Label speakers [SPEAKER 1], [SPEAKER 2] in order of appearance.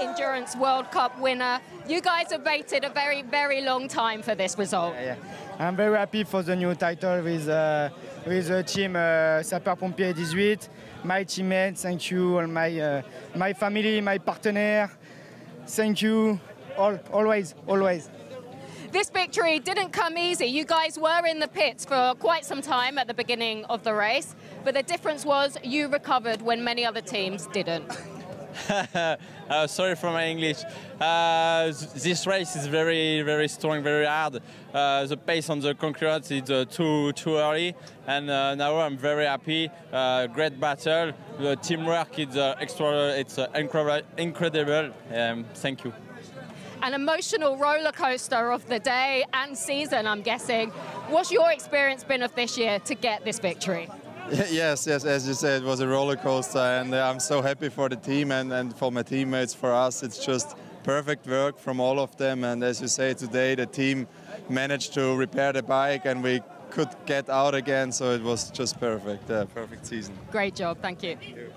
[SPEAKER 1] Endurance World Cup winner. You guys have waited a very, very long time for this result.
[SPEAKER 2] Yeah, yeah. I'm very happy for the new title with uh, with the team uh, Sapeurs Pompiers 18. My teammates, thank you, all my uh, my family, my partner, thank you, all, always, always.
[SPEAKER 1] This victory didn't come easy. You guys were in the pits for quite some time at the beginning of the race, but the difference was you recovered when many other teams didn't.
[SPEAKER 3] uh, sorry for my English. Uh, this race is very, very strong, very hard. Uh, the pace on the concurrent is uh, too too early, and uh, now I'm very happy. Uh, great battle. The teamwork is extra. It's incredible. Incredible. Um, thank you.
[SPEAKER 1] An emotional roller coaster of the day and season, I'm guessing. What's your experience been of this year to get this victory?
[SPEAKER 4] Yes, yes, as you said, it was a roller coaster, and uh, I'm so happy for the team and, and for my teammates. For us, it's just perfect work from all of them. And as you say, today the team managed to repair the bike and we could get out again, so it was just perfect, yeah, perfect season.
[SPEAKER 1] Great job, thank you. Thank you.